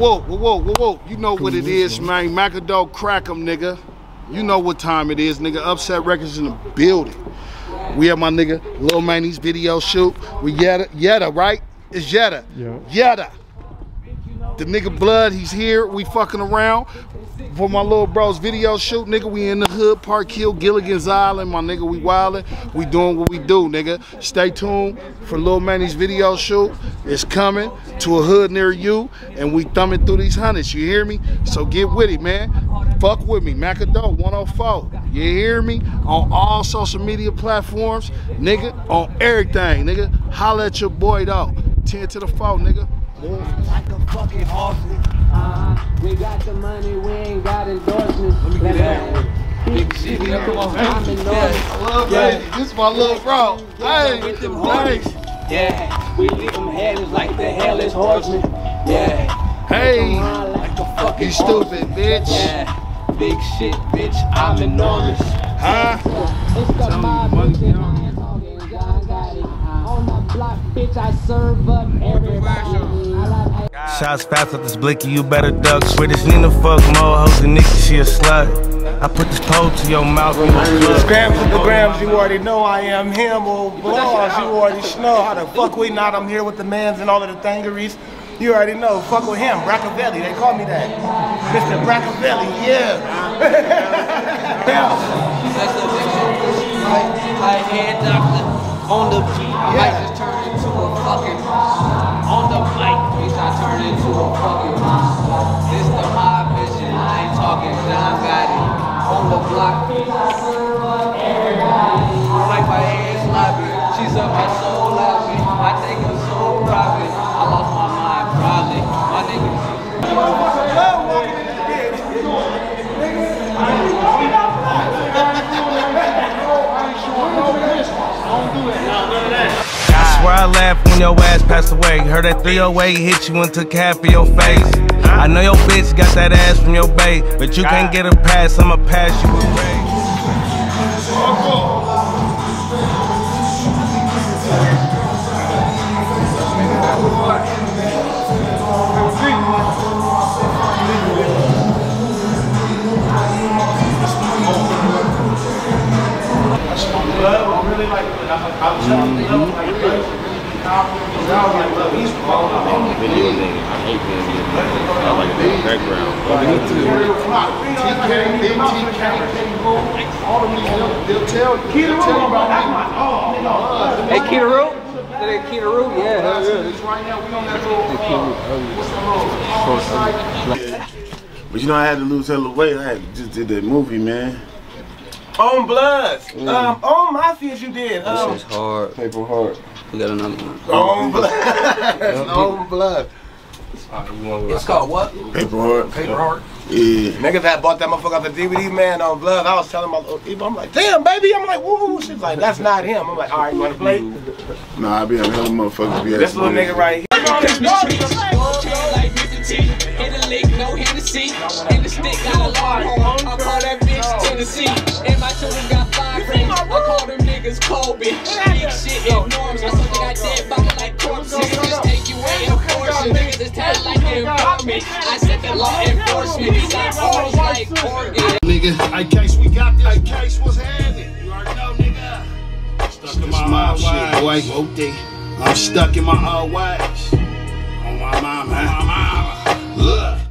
whoa, whoa, whoa, whoa, whoa. You know what it is, man. Mackadoe crack 'em, nigga. You know what time it is, nigga. Upset Records in the building. We have my nigga Lil Manie's video shoot. We Yetta, Yetta, right? It's Yetta. Yeah. Yetta. The nigga Blood, he's here. We fucking around for my little bro's video shoot, nigga. We in the hood, Park Hill, Gilligan's Island, my nigga. We wildin'. We doing what we do, nigga. Stay tuned for Lil Manie's video shoot. It's coming to a hood near you, and we thumbing through these hundreds. You hear me? So get with it, man. Fuck with me, Mackadoe 104. You hear me? On all social media platforms, nigga. On everything, nigga. Holla at your boy, though. 10 to the 4, nigga. like a fucking office. Uh, we got the money, we ain't got endorsements. Let me get that. Big shit, yeah, come on, I'm enormous. I love that. This is my little bro. Hey, With them thanks. Yeah, we leave them headless like the headless horseman. Yeah. Hey, like a fucking you stupid, bitch. Yeah. Big shit, bitch, I'm enormous. Huh? It's the mob, bitch, I ain't talking John Gotti. Uh-huh. On the block, bitch, I serve up everybody. I like Shots fast with this blicky, you better duck. Swedish Nina fuck more hoes than Nikki, she a slut. I put this pole to your mouth, you a slut. Grams with the grams, you already know I am him. Oh, or blogs, you already know how the fuck we not. I'm here with the mans and all of the thangeries. You already know. Fuck with him, Braccavelli. They call me that. Mr. Braccavelli, yeah. Like head doctor on the beat, I might just turn into a fucking on the mic, bitch. I turn into a fucking monster. This she's up my soul. I think I'm private. I lost my mind probably. My nigga. I swear I laughed when your ass passed away. Heard that 308 hit you and took half of your face. I know your bitch got that ass from your bae, but you can't get a pass, I'ma pass you away. TK, TK, them niggas, they'll tell you. They'll tell you about me. Hey, Kitaroo? Hey, Kitaroo? Yeah, hell yeah. Right now, we on that the little, But you know, I had to lose hella weight. I just did that movie, man. On Bloods. Um, on Mafias you did. Um, hard. Paper Heart. We got another one. on Bloods. on Blood. It's called what? Paper Heart. Paper Heart. Yeah. Niggas that bought that motherfucker off the DVD, man, on Blood. I was telling my little people, I'm like, damn, baby. I'm like, woo. She's like, that's not him. I'm like, all right, you want to play? Nah, I be on hella motherfuckers. Be This little nigga right here. Lick, no Hennessy. And the stick got a large horn. I call that bitch Tennessee. And my children got five rings. I call them niggas Kobe. Big shit enormous. I something got dead body like corpses. Just take you away in portion. Niggas is tired like the environment. I said the law enforcement. These are balls like organs. Nigga, hey, case we got this. Hey, case what's happening? You already know, nigga. Stuck in my old shit, boy. I'm stuck in my old ways. Look.